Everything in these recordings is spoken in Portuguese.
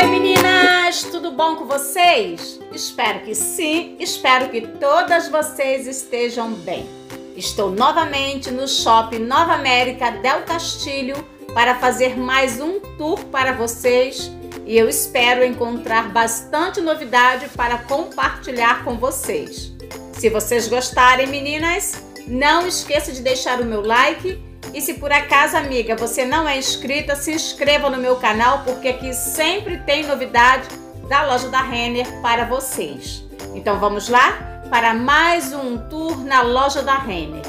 Oi meninas, tudo bom com vocês? Espero que sim, espero que todas vocês estejam bem. Estou novamente no Shopping Nova América Del Castilho para fazer mais um tour para vocês e eu espero encontrar bastante novidade para compartilhar com vocês. Se vocês gostarem, meninas, não esqueça de deixar o meu like e se por acaso, amiga, você não é inscrita, se inscreva no meu canal, porque aqui sempre tem novidade da loja da Renner para vocês. Então vamos lá para mais um tour na loja da Renner.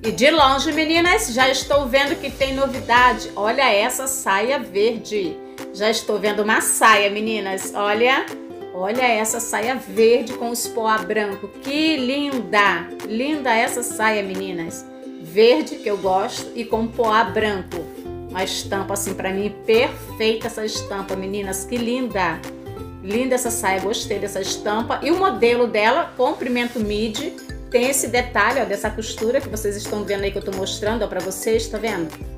E de longe, meninas, já estou vendo que tem novidade. Olha essa saia verde. Já estou vendo uma saia, meninas. Olha, Olha essa saia verde com os poá branco. Que linda! Linda essa saia, meninas. Verde, que eu gosto, e com poá branco. Uma estampa assim para mim perfeita essa estampa, meninas. Que linda! Linda essa saia, gostei dessa estampa. E o modelo dela, comprimento midi, tem esse detalhe, ó, dessa costura que vocês estão vendo aí que eu tô mostrando, para vocês, tá vendo?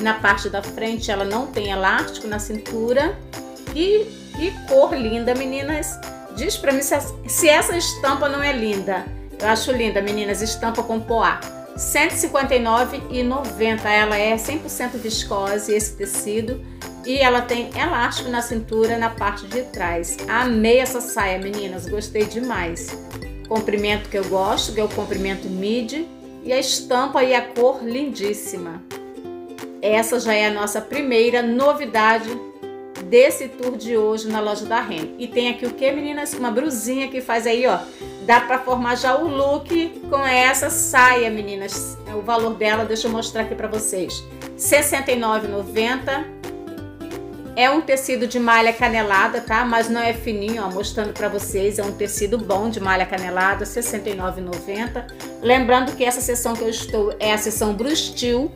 Na parte da frente ela não tem elástico na cintura. E que cor linda, meninas. Diz pra mim se, se essa estampa não é linda. Eu acho linda, meninas, estampa com poá. R$ 159,90. Ela é 100% viscose, esse tecido. E ela tem elástico na cintura, na parte de trás. Amei essa saia, meninas. Gostei demais. Comprimento que eu gosto, que é o comprimento midi. E a estampa e a cor lindíssima. Essa já é a nossa primeira novidade desse tour de hoje na loja da Ren. E tem aqui o que, meninas? Uma brusinha que faz aí, ó. Dá pra formar já o look com essa saia, meninas. O valor dela, deixa eu mostrar aqui pra vocês. R$ 69,90. É um tecido de malha canelada, tá? Mas não é fininho, ó, mostrando pra vocês. É um tecido bom de malha canelada, R$ 69,90. Lembrando que essa seção que eu estou é a seção Brustil,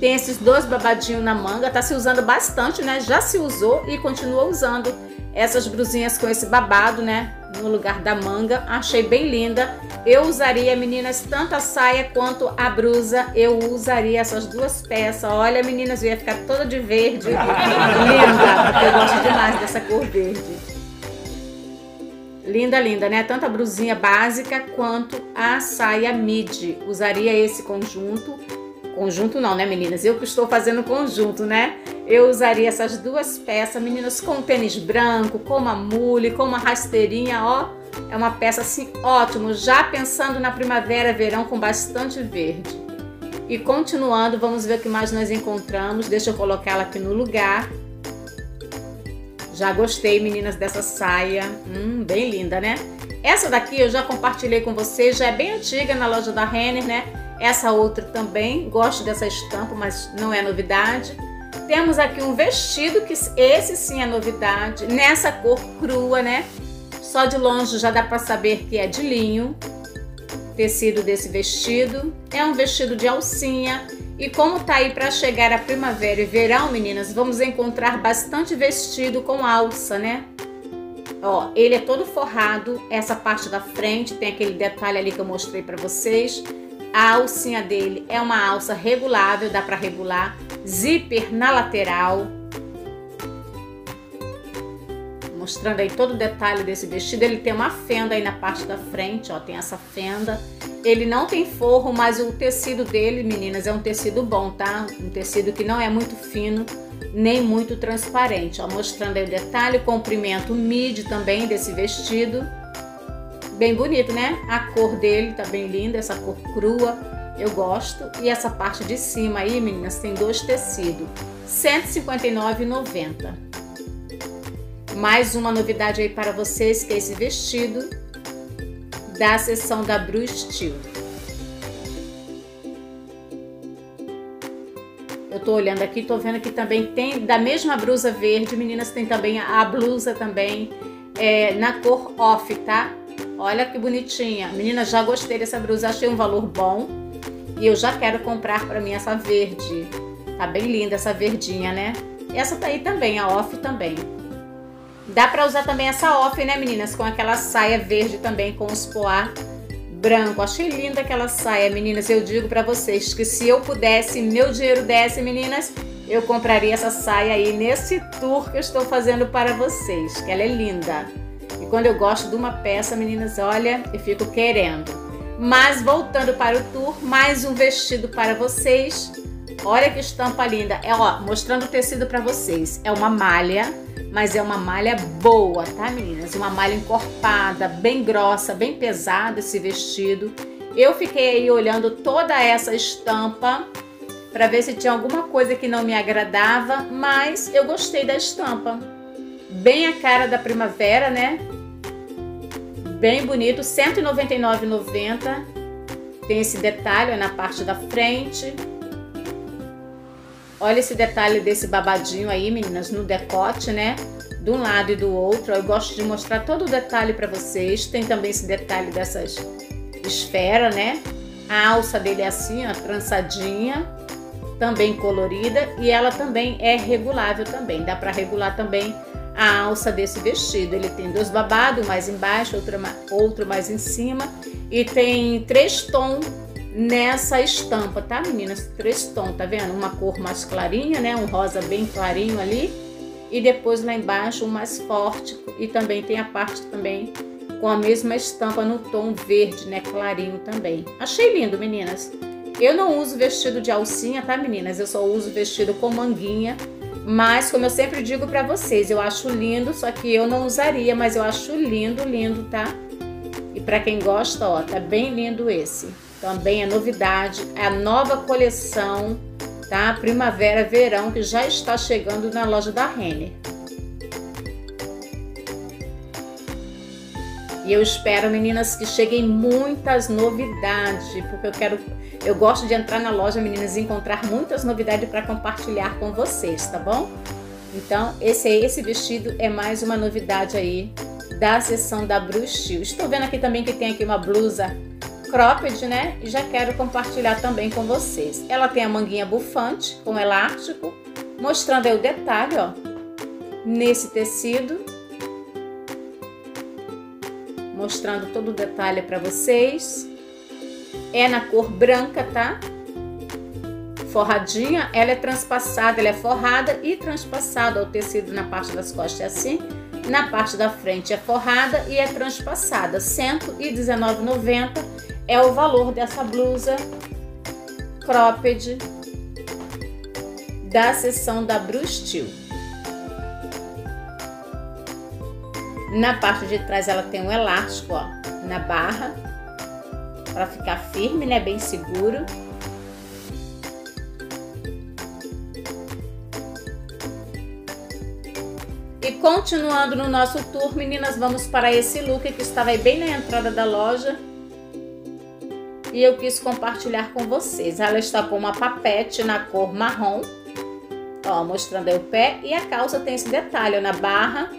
tem esses dois babadinhos na manga, tá se usando bastante, né? Já se usou e continua usando essas brusinhas com esse babado, né? No lugar da manga. Achei bem linda. Eu usaria, meninas, tanto a saia quanto a brusa. Eu usaria essas duas peças. Olha, meninas, eu ia ficar toda de verde. linda, porque eu gosto demais dessa cor verde. Linda, linda, né? Tanto a brusinha básica quanto a saia midi. Usaria esse conjunto. Conjunto não, né, meninas? Eu que estou fazendo conjunto, né? Eu usaria essas duas peças, meninas, com tênis branco, com uma mule, com uma rasteirinha, ó. É uma peça assim ótimo, já pensando na primavera, verão com bastante verde. E continuando, vamos ver o que mais nós encontramos. Deixa eu colocar ela aqui no lugar. Já gostei, meninas, dessa saia. Hum, bem linda, né? Essa daqui eu já compartilhei com vocês, já é bem antiga na loja da Renner, né? Essa outra também, gosto dessa estampa, mas não é novidade. Temos aqui um vestido, que esse sim é novidade, nessa cor crua, né? Só de longe já dá para saber que é de linho. Tecido desse vestido. É um vestido de alcinha. E como tá aí para chegar a primavera e verão, meninas, vamos encontrar bastante vestido com alça, né? Ó, ele é todo forrado, essa parte da frente tem aquele detalhe ali que eu mostrei para vocês. A alcinha dele é uma alça regulável, dá para regular. Zíper na lateral. Mostrando aí todo o detalhe desse vestido. Ele tem uma fenda aí na parte da frente, ó, tem essa fenda. Ele não tem forro, mas o tecido dele, meninas, é um tecido bom, tá? Um tecido que não é muito fino, nem muito transparente. Ó, mostrando aí o detalhe, comprimento midi também desse vestido. Bem bonito, né? A cor dele tá bem linda, essa cor crua, eu gosto. E essa parte de cima aí, meninas, tem dois tecidos, R$ 159,90. Mais uma novidade aí para vocês, que é esse vestido da seção da Bru Steel. Eu tô olhando aqui, tô vendo que também tem da mesma blusa verde, meninas, tem também a blusa também é, na cor off, tá? Olha que bonitinha. Menina, já gostei dessa blusa, achei um valor bom. E eu já quero comprar para mim essa verde. Tá bem linda essa verdinha, né? Essa tá aí também, a off também. Dá para usar também essa off, né, meninas? Com aquela saia verde também, com os poá branco. Achei linda aquela saia, meninas. Eu digo para vocês que se eu pudesse, meu dinheiro desse, meninas, eu compraria essa saia aí nesse tour que eu estou fazendo para vocês, que ela é linda. E quando eu gosto de uma peça, meninas, olha, eu fico querendo. Mas voltando para o tour, mais um vestido para vocês. Olha que estampa linda. É, ó, mostrando o tecido para vocês. É uma malha, mas é uma malha boa, tá, meninas? Uma malha encorpada, bem grossa, bem pesada esse vestido. Eu fiquei aí olhando toda essa estampa para ver se tinha alguma coisa que não me agradava, mas eu gostei da estampa. Bem a cara da primavera, né? Bem bonito, R$ 199,90. Tem esse detalhe na parte da frente. Olha esse detalhe desse babadinho aí, meninas, no decote, né? De um lado e do outro. Eu gosto de mostrar todo o detalhe para vocês. Tem também esse detalhe dessas esferas, né? A alça dele é assim, ó, trançadinha também colorida e ela também é regulável também. Dá para regular também a alça desse vestido. Ele tem dois babados, mais embaixo, outro, outro mais em cima e tem três tons nessa estampa, tá meninas? Três tons, tá vendo? Uma cor mais clarinha, né? Um rosa bem clarinho ali e depois lá embaixo um mais forte e também tem a parte também com a mesma estampa no tom verde, né? Clarinho também. Achei lindo, meninas. Eu não uso vestido de alcinha, tá, meninas? Eu só uso vestido com manguinha. Mas, como eu sempre digo pra vocês, eu acho lindo, só que eu não usaria, mas eu acho lindo, lindo, tá? E pra quem gosta, ó, tá bem lindo esse. Também é novidade, é a nova coleção, tá? Primavera, verão, que já está chegando na loja da Renner. E eu espero, meninas, que cheguem muitas novidades, porque eu quero, eu gosto de entrar na loja, meninas, e encontrar muitas novidades para compartilhar com vocês, tá bom? Então, esse esse vestido é mais uma novidade aí da seção da Bruxil. Estou vendo aqui também que tem aqui uma blusa cropped, né? E já quero compartilhar também com vocês. Ela tem a manguinha bufante com elástico, mostrando aí o detalhe, ó, nesse tecido mostrando todo o detalhe para vocês. É na cor branca, tá? Forradinha, ela é transpassada, ela é forrada e transpassada. O tecido na parte das costas é assim, na parte da frente é forrada e é transpassada. R$ 119,90 é o valor dessa blusa cropped da seção da Brustil. Na parte de trás ela tem um elástico, ó, na barra, para ficar firme, né, bem seguro. E continuando no nosso tour, meninas, vamos para esse look que estava aí bem na entrada da loja. E eu quis compartilhar com vocês. Ela está com uma papete na cor marrom. Ó, mostrando aí o pé. E a calça tem esse detalhe ó, na barra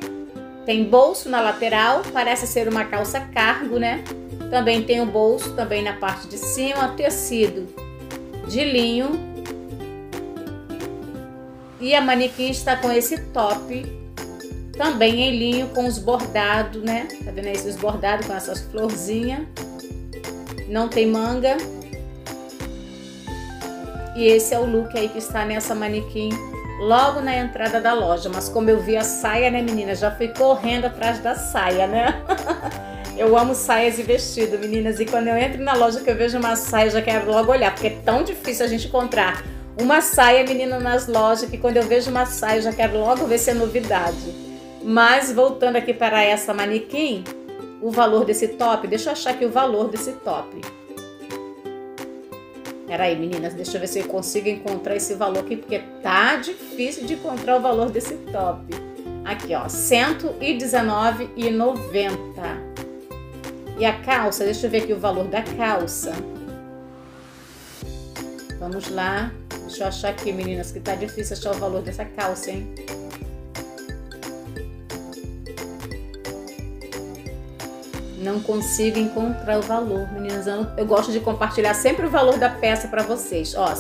tem bolso na lateral, parece ser uma calça cargo, né? Também tem o bolso também na parte de cima, tecido de linho. E a manequim está com esse top também em linho com os bordados, né? Tá vendo aí esses bordados com essas florzinhas? Não tem manga. E esse é o look aí que está nessa manequim logo na entrada da loja. Mas como eu vi a saia, né, meninas? Já fui correndo atrás da saia, né? eu amo saias e vestido, meninas. E quando eu entro na loja que eu vejo uma saia, eu já quero logo olhar, porque é tão difícil a gente encontrar uma saia, menina, nas lojas, que quando eu vejo uma saia, eu já quero logo ver se é novidade. Mas voltando aqui para essa manequim, o valor desse top, deixa eu achar aqui o valor desse top. Peraí, meninas, deixa eu ver se eu consigo encontrar esse valor aqui, porque tá difícil de encontrar o valor desse top. Aqui, ó, R$ 119,90. E a calça, deixa eu ver aqui o valor da calça. Vamos lá. Deixa eu achar aqui, meninas, que tá difícil achar o valor dessa calça, hein? Não consigo encontrar o valor, meninas. Eu, gosto de compartilhar sempre o valor da peça para vocês. Ó,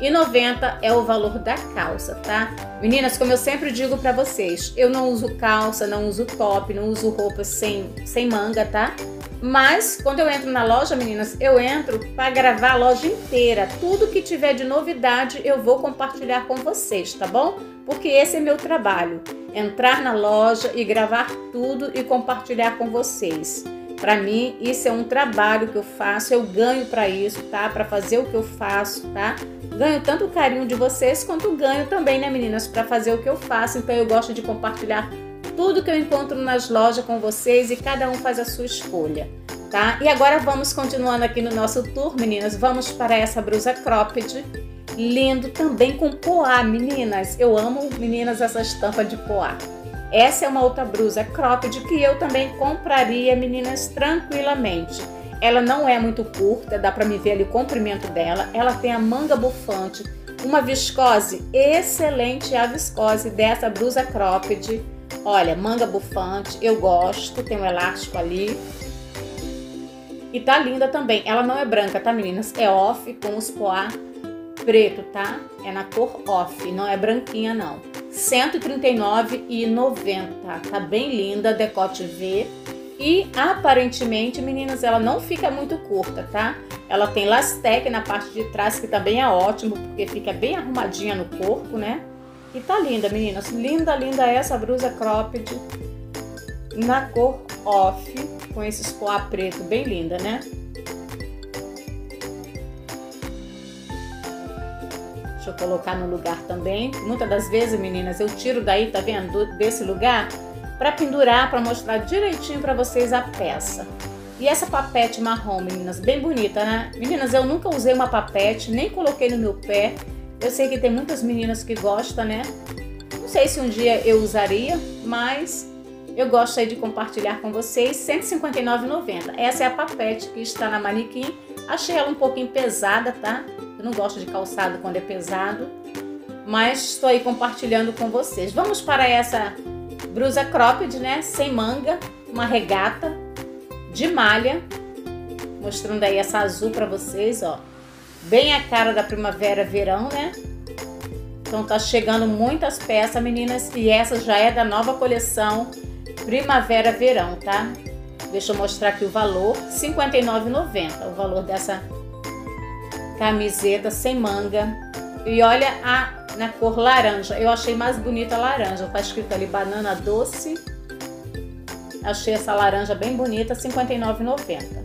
199,90 é o valor da calça, tá? Meninas, como eu sempre digo para vocês, eu não uso calça, não uso top, não uso roupa sem, sem manga, tá? Mas quando eu entro na loja, meninas, eu entro para gravar a loja inteira. Tudo que tiver de novidade eu vou compartilhar com vocês, tá bom? Porque esse é meu trabalho: entrar na loja e gravar tudo e compartilhar com vocês. Para mim, isso é um trabalho que eu faço, eu ganho para isso, tá? Para fazer o que eu faço, tá? Ganho tanto o carinho de vocês quanto ganho também, né, meninas, para fazer o que eu faço. Então eu gosto de compartilhar tudo que eu encontro nas lojas com vocês e cada um faz a sua escolha, tá? E agora vamos continuando aqui no nosso tour, meninas. Vamos para essa blusa cropped, lindo também com poá, meninas. Eu amo, meninas, essa estampa de poá. Essa é uma outra blusa cropped que eu também compraria, meninas, tranquilamente. Ela não é muito curta, dá para me ver ali o comprimento dela. Ela tem a manga bufante, uma viscose excelente a viscose dessa blusa cropped Olha, manga bufante, eu gosto, tem um elástico ali. E tá linda também. Ela não é branca, tá, meninas? É off com os poá preto, tá? É na cor off, não é branquinha, não. R$ 139,90. Tá bem linda, decote V. E aparentemente, meninas, ela não fica muito curta, tá? Ela tem lastec na parte de trás, que também é ótimo, porque fica bem arrumadinha no corpo, né? E tá linda, meninas. Linda, linda essa blusa cropped na cor off, com esses poá preto, bem linda, né? Eu colocar no lugar também. Muitas das vezes, meninas, eu tiro daí, tá vendo? Desse lugar, para pendurar, para mostrar direitinho para vocês a peça. E essa papete marrom, meninas, bem bonita, né? Meninas, eu nunca usei uma papete, nem coloquei no meu pé. Eu sei que tem muitas meninas que gostam, né? Não sei se um dia eu usaria, mas eu gosto aí de compartilhar com vocês. R$ 159,90. Essa é a papete que está na manequim. Achei ela um pouquinho pesada, tá? Eu não gosto de calçado quando é pesado, mas estou aí compartilhando com vocês. Vamos para essa blusa cropped, né? Sem manga, uma regata de malha, mostrando aí essa azul para vocês, ó bem a cara da primavera, verão, né? Então tá chegando muitas peças, meninas, e essa já é da nova coleção Primavera Verão, tá? Deixa eu mostrar aqui o valor, R$ 59,90, o valor dessa camiseta sem manga. E olha a na cor laranja, eu achei mais bonita a laranja, tá escrito ali banana doce. Achei essa laranja bem bonita, R$ 59,90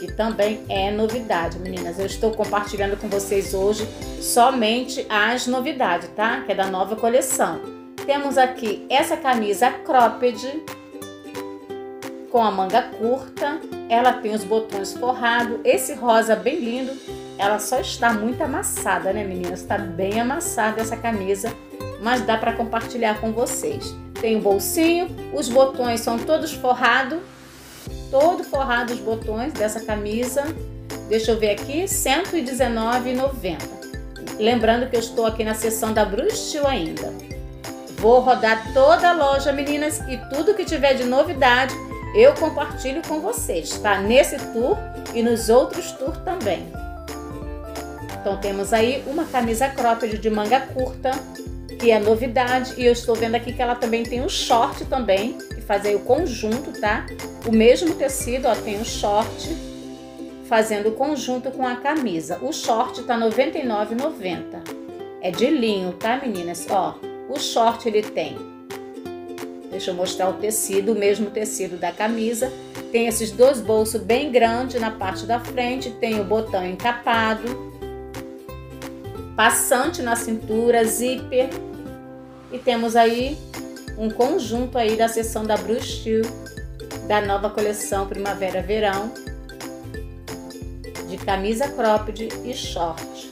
que também é novidade, meninas. Eu estou compartilhando com vocês hoje somente as novidades, tá? Que é da nova coleção. Temos aqui essa camisa cropped com a manga curta. Ela tem os botões forrados. Esse rosa bem lindo. Ela só está muito amassada, né, meninas? Está bem amassada essa camisa, mas dá para compartilhar com vocês. Tem o bolsinho, os botões são todos forrados todo forrado os botões dessa camisa. Deixa eu ver aqui, R$ 119,90. Lembrando que eu estou aqui na seção da Brustil ainda. Vou rodar toda a loja, meninas, e tudo que tiver de novidade eu compartilho com vocês, tá? Nesse tour e nos outros tours também. Então temos aí uma camisa cropped de manga curta, que é novidade, e eu estou vendo aqui que ela também tem um short também, fazer o conjunto, tá? O mesmo tecido, ó, tem o short fazendo o conjunto com a camisa. O short tá R$ 99,90. É de linho, tá, meninas? Ó, o short ele tem. Deixa eu mostrar o tecido, o mesmo tecido da camisa. Tem esses dois bolsos bem grandes na parte da frente, tem o botão encapado, passante na cintura, zíper. E temos aí um conjunto aí da seção da Bruce da nova coleção Primavera-Verão de camisa cropped e short.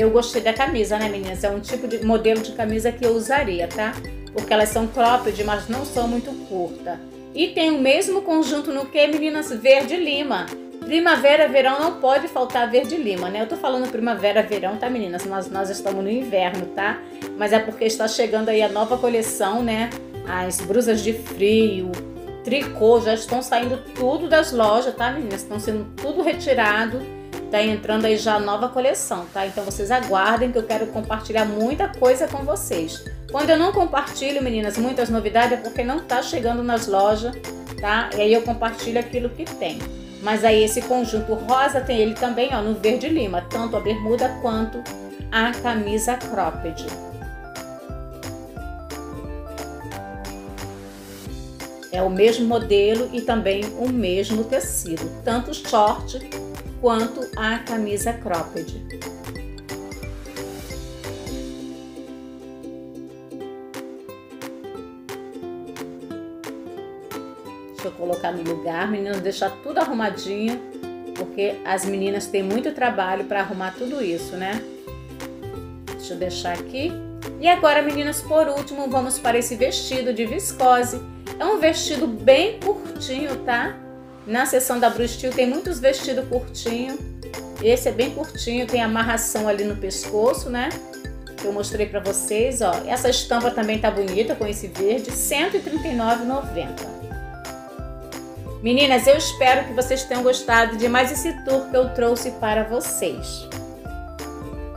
Eu gostei da camisa, né, meninas? É um tipo de modelo de camisa que eu usaria, tá? porque elas são cropped, mas não são muito curtas. E tem o mesmo conjunto no que, meninas? Verde lima. Primavera, verão não pode faltar verde lima, né? Eu tô falando primavera, verão, tá, meninas? Mas nós estamos no inverno, tá? Mas é porque está chegando aí a nova coleção, né? As brusas de frio, tricô já estão saindo tudo das lojas, tá, meninas? Estão sendo tudo retirado. Tá entrando aí já a nova coleção, tá? Então vocês aguardem que eu quero compartilhar muita coisa com vocês. Quando eu não compartilho, meninas, muitas novidades é porque não tá chegando nas lojas, tá? E aí eu compartilho aquilo que tem. Mas aí esse conjunto rosa tem ele também, ó, no verde lima, tanto a bermuda quanto a camisa cropped. É o mesmo modelo e também o mesmo tecido, tanto short quanto a camisa cropped. Deixa eu colocar no lugar, meninas, deixar tudo arrumadinho, porque as meninas têm muito trabalho para arrumar tudo isso, né? Deixa eu deixar aqui. E agora, meninas, por último, vamos para esse vestido de viscose é um vestido bem curtinho, tá? Na seção da Brustil tem muitos vestidos curtinhos. Esse é bem curtinho, tem amarração ali no pescoço, né? Que eu mostrei pra vocês, ó. Essa estampa também tá bonita com esse verde, R$ 139,90. Meninas, eu espero que vocês tenham gostado de mais esse tour que eu trouxe para vocês.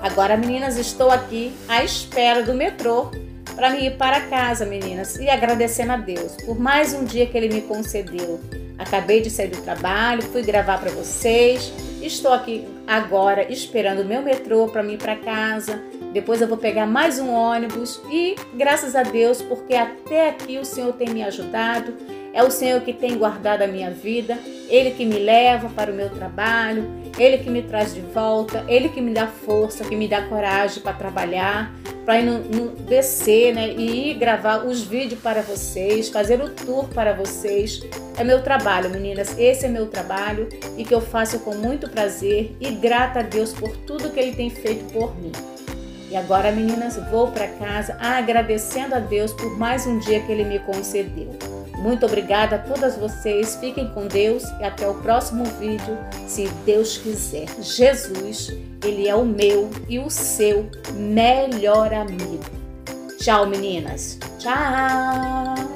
Agora, meninas, estou aqui à espera do metrô para me ir para casa, meninas, e agradecendo a Deus por mais um dia que Ele me concedeu. Acabei de sair do trabalho, fui gravar para vocês, estou aqui agora esperando o meu metrô para me ir para casa. Depois eu vou pegar mais um ônibus e graças a Deus, porque até aqui o Senhor tem me ajudado, é o Senhor que tem guardado a minha vida, Ele que me leva para o meu trabalho, Ele que me traz de volta, Ele que me dá força, que me dá coragem para trabalhar para ir no, no, descer né, e ir gravar os vídeos para vocês, fazer o tour para vocês. É meu trabalho, meninas. Esse é meu trabalho e que eu faço com muito prazer e grata a Deus por tudo que Ele tem feito por mim. E agora, meninas, vou para casa agradecendo a Deus por mais um dia que Ele me concedeu. Muito obrigada a todas vocês. Fiquem com Deus e até o próximo vídeo, se Deus quiser. Jesus, Ele é o meu e o seu melhor amigo. Tchau, meninas. Tchau.